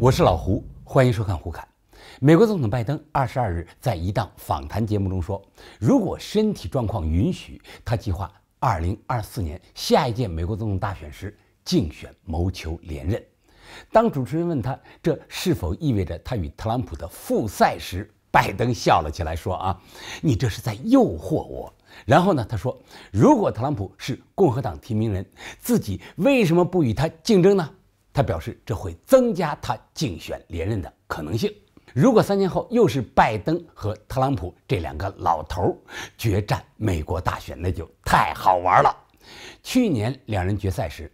我是老胡，欢迎收看《胡侃》。美国总统拜登二十二日在一档访谈节目中说，如果身体状况允许，他计划二零二四年下一届美国总统大选时竞选谋求连任。当主持人问他这是否意味着他与特朗普的复赛时，拜登笑了起来，说：“啊，你这是在诱惑我。”然后呢，他说：“如果特朗普是共和党提名人，自己为什么不与他竞争呢？”他表示，这会增加他竞选连任的可能性。如果三年后又是拜登和特朗普这两个老头决战美国大选，那就太好玩了。去年两人决赛时，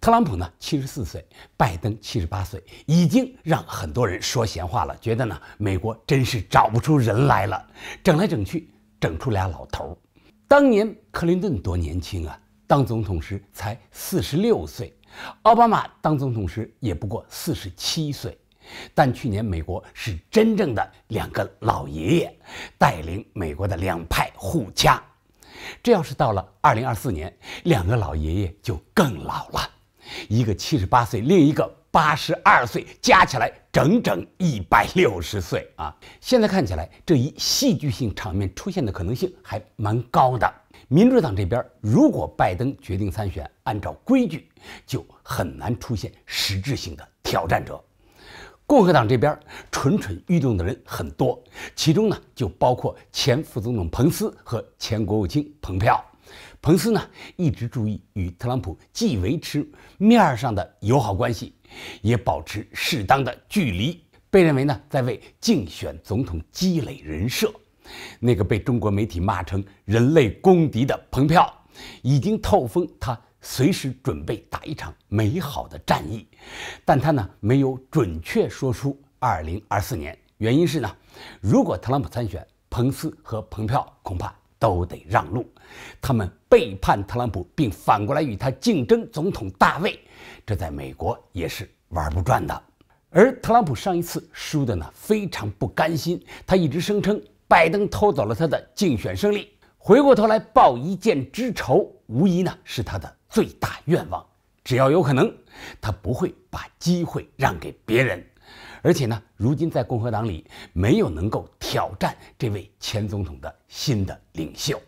特朗普呢七十四岁，拜登七十八岁，已经让很多人说闲话了，觉得呢美国真是找不出人来了，整来整去整出俩老头。当年克林顿多年轻啊，当总统时才四十六岁。奥巴马当总统时也不过四十七岁，但去年美国是真正的两个老爷爷带领美国的两派互掐。这要是到了二零二四年，两个老爷爷就更老了，一个七十八岁，另一个八十二岁，加起来整整一百六十岁啊！现在看起来，这一戏剧性场面出现的可能性还蛮高的。民主党这边，如果拜登决定参选，按照规矩，就很难出现实质性的挑战者。共和党这边蠢蠢欲动的人很多，其中呢就包括前副总统彭斯和前国务卿蓬佩奥。彭斯呢一直注意与特朗普既维持面上的友好关系，也保持适当的距离，被认为呢在为竞选总统积累人设。那个被中国媒体骂成人类公敌的蓬佩奥，已经透风，他随时准备打一场美好的战役，但他呢没有准确说出二零二四年，原因是呢，如果特朗普参选，彭斯和蓬佩奥恐怕都得让路，他们背叛特朗普，并反过来与他竞争总统大位，这在美国也是玩不转的。而特朗普上一次输的呢非常不甘心，他一直声称。拜登偷走了他的竞选胜利，回过头来报一箭之仇，无疑呢是他的最大愿望。只要有可能，他不会把机会让给别人。而且呢，如今在共和党里没有能够挑战这位前总统的新的领袖。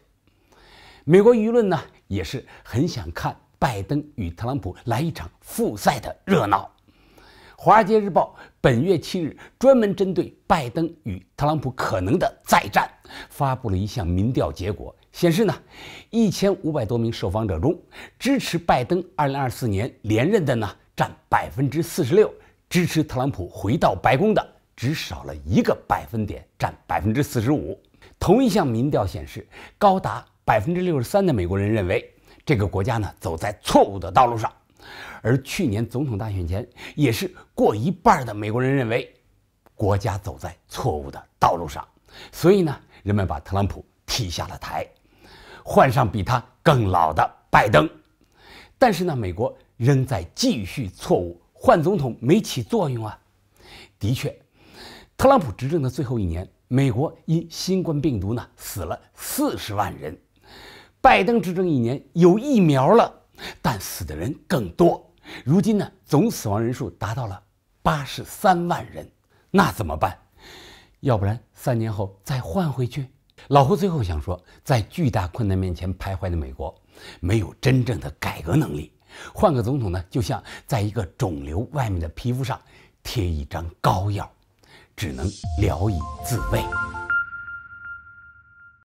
美国舆论呢也是很想看拜登与特朗普来一场复赛的热闹。《华尔街日报》本月七日专门针对拜登与特朗普可能的再战，发布了一项民调结果，显示呢，一千五百多名受访者中，支持拜登二零二四年连任的呢占百分之四十六，支持特朗普回到白宫的只少了一个百分点，占百分之四十五。同一项民调显示，高达百分之六十三的美国人认为这个国家呢走在错误的道路上。而去年总统大选前，也是过一半的美国人认为国家走在错误的道路上，所以呢，人们把特朗普踢下了台，换上比他更老的拜登。但是呢，美国仍在继续错误，换总统没起作用啊。的确，特朗普执政的最后一年，美国因新冠病毒呢死了四十万人；拜登执政一年，有疫苗了。但死的人更多，如今呢，总死亡人数达到了八十三万人，那怎么办？要不然三年后再换回去？老胡最后想说，在巨大困难面前徘徊的美国，没有真正的改革能力，换个总统呢，就像在一个肿瘤外面的皮肤上贴一张膏药，只能聊以自慰。